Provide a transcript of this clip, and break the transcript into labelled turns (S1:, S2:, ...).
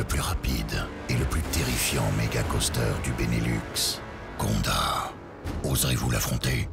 S1: Le plus rapide et le plus terrifiant méga coaster du Benelux. Conda. Oserez-vous l'affronter?